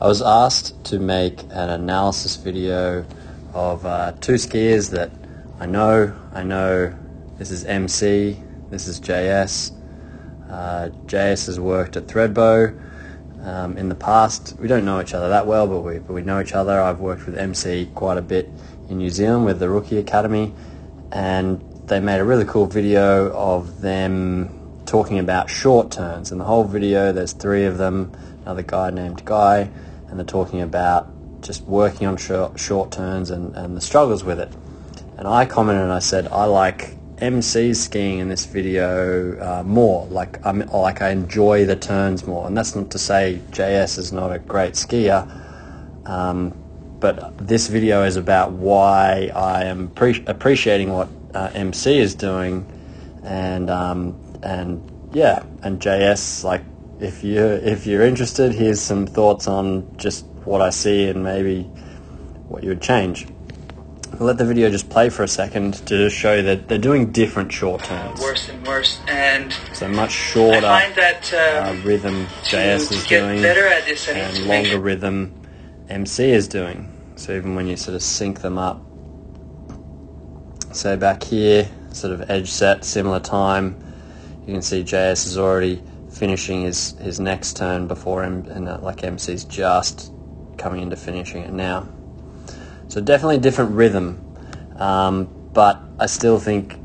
I was asked to make an analysis video of uh, two skiers that I know. I know this is MC, this is JS. Uh, JS has worked at Thredbo um, in the past. We don't know each other that well, but we, but we know each other. I've worked with MC quite a bit in New Zealand with the Rookie Academy, and they made a really cool video of them talking about short turns. In the whole video, there's three of them, another guy named Guy, and they're talking about just working on short, short turns and, and the struggles with it. And I commented and I said, I like MC skiing in this video uh, more. Like I'm like I enjoy the turns more, and that's not to say JS is not a great skier. Um, but this video is about why I am pre- appreciating what uh, MC is doing, and um, and yeah, and JS like if you if you're interested, here's some thoughts on just what I see and maybe what you would change. I'll let the video just play for a second to show that they're doing different short turns. Uh, worse and worse, and so much shorter I find that uh, um, rhythm to, JS is get doing better at this, and longer rhythm MC is doing. So even when you sort of sync them up, so back here, sort of edge set, similar time, you can see JS is already finishing his, his next turn before him, and uh, like MC's just coming into finishing it now. So definitely different rhythm, um, but I still think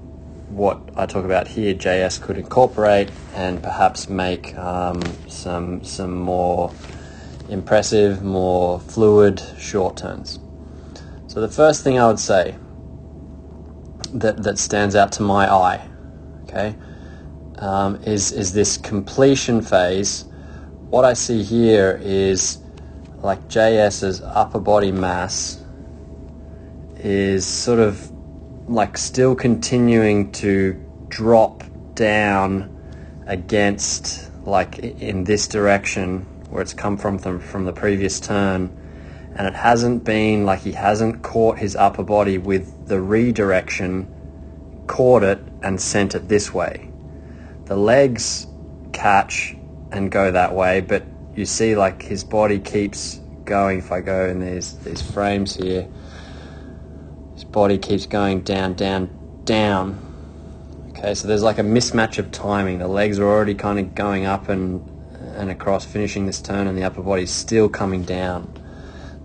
what I talk about here, JS could incorporate and perhaps make um, some some more impressive, more fluid short turns. So the first thing I would say that that stands out to my eye, okay, um, is is this completion phase. What I see here is like JS's upper body mass is sort of like still continuing to drop down against like in this direction where it's come from from, from the previous turn and it hasn't been like he hasn't caught his upper body with the redirection caught it and sent it this way the legs catch and go that way but you see like his body keeps going. If I go in these these frames here his body keeps going down down down. Okay so there's like a mismatch of timing. The legs are already kind of going up and and across finishing this turn and the upper body's still coming down.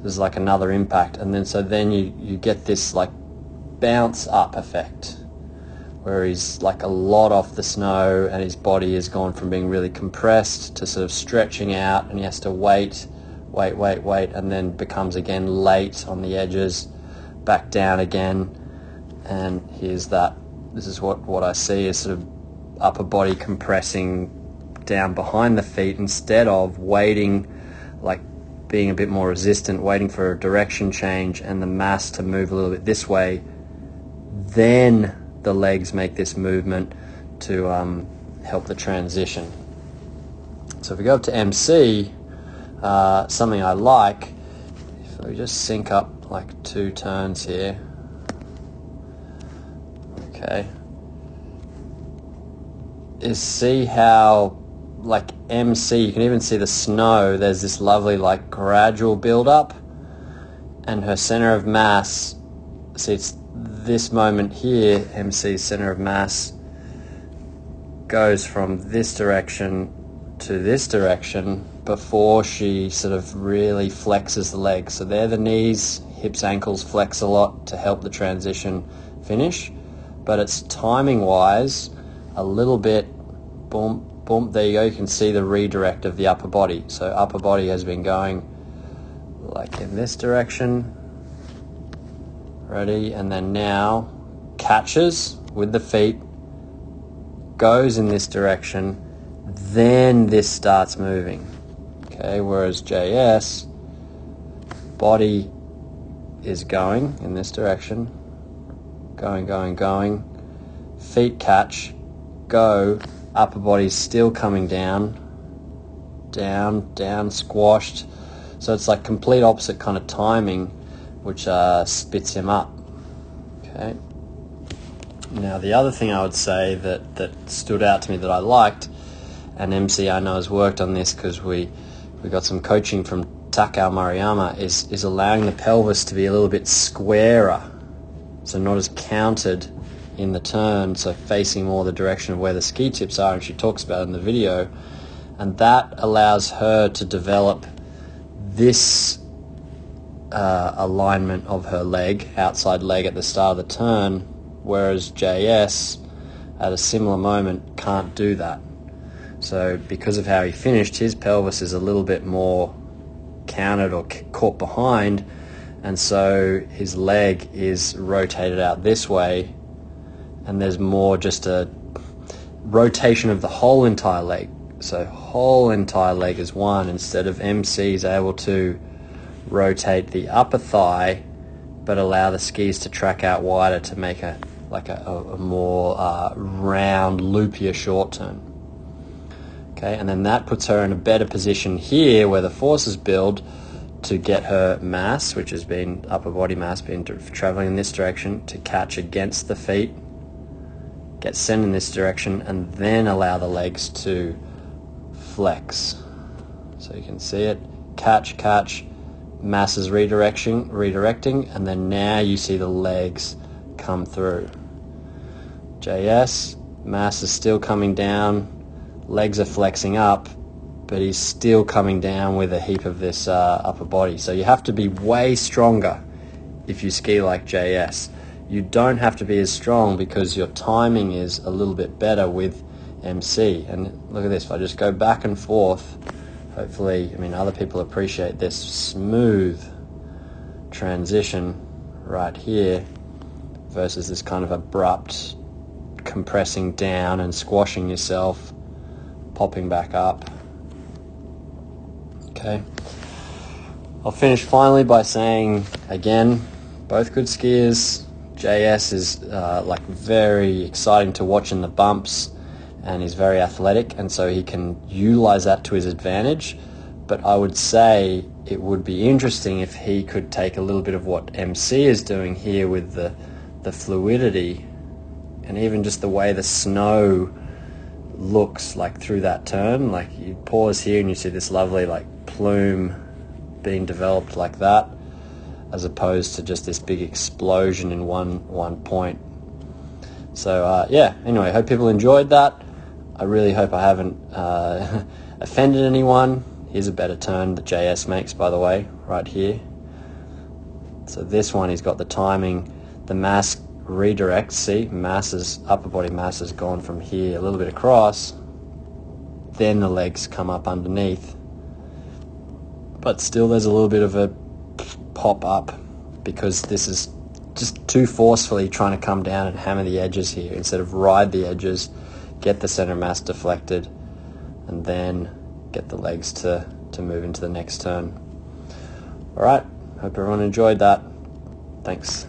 There's like another impact. And then so then you you get this like bounce up effect where he's like a lot off the snow and his body has gone from being really compressed to sort of stretching out and he has to wait wait wait wait and then becomes again late on the edges back down again. And here's that this is what what I see is sort of upper body compressing down behind the feet instead of waiting like being a bit more resistant waiting for a direction change and the mass to move a little bit this way. Then the legs make this movement to um, help the transition. So if we go up to MC uh, something I like if we just sync up like two turns here. Okay. Is see how like MC you can even see the snow. There's this lovely like gradual build up and her center of mass see it's this moment here MC's center of mass goes from this direction to this direction before she sort of really flexes the legs. So they're the knees hips ankles flex a lot to help the transition finish. But it's timing wise a little bit boom boom there you go you can see the redirect of the upper body. So upper body has been going like in this direction ready? And then now catches with the feet goes in this direction. Then this starts moving. Okay whereas JS body is going in this direction. Going going going. Feet catch go. Upper body's still coming down. Down down squashed. So it's like complete opposite kind of timing which uh, spits him up. Okay. Now the other thing I would say that that stood out to me that I liked and MC I know has worked on this because we we got some coaching from Takao Maruyama is, is allowing the pelvis to be a little bit squarer, so not as counted in the turn, so facing more the direction of where the ski tips are, and she talks about in the video, and that allows her to develop this uh, alignment of her leg, outside leg at the start of the turn, whereas JS at a similar moment can't do that. So because of how he finished, his pelvis is a little bit more counted or caught behind, and so his leg is rotated out this way, and there's more just a rotation of the whole entire leg. So whole entire leg is one instead of MC is able to rotate the upper thigh, but allow the skis to track out wider to make a like a, a more uh, round, loopier short turn. Okay, and then that puts her in a better position here where the forces build to get her mass, which has been upper body mass, been traveling in this direction, to catch against the feet, get sent in this direction, and then allow the legs to flex. So you can see it, catch, catch, masses redirecting, redirecting, and then now you see the legs come through. JS, mass is still coming down, legs are flexing up, but he's still coming down with a heap of this uh, upper body. So you have to be way stronger if you ski like JS. You don't have to be as strong because your timing is a little bit better with MC. And look at this, if I just go back and forth, hopefully, I mean, other people appreciate this smooth transition right here versus this kind of abrupt compressing down and squashing yourself, popping back up. Okay. I'll finish finally by saying again, both good skiers. JS is uh, like very exciting to watch in the bumps and he's very athletic, and so he can utilize that to his advantage. But I would say it would be interesting if he could take a little bit of what MC is doing here with the the fluidity and even just the way the snow looks like through that turn. Like you pause here and you see this lovely like plume being developed like that, as opposed to just this big explosion in one one point. So uh, yeah. Anyway, hope people enjoyed that. I really hope I haven't uh, offended anyone. Here's a better turn that JS makes, by the way, right here. So this one, he's got the timing, the mass redirect. See, masses, upper body mass has gone from here a little bit across. Then the legs come up underneath. But still, there's a little bit of a pop up because this is just too forcefully trying to come down and hammer the edges here instead of ride the edges get the center mass deflected, and then get the legs to, to move into the next turn. All right, hope everyone enjoyed that. Thanks.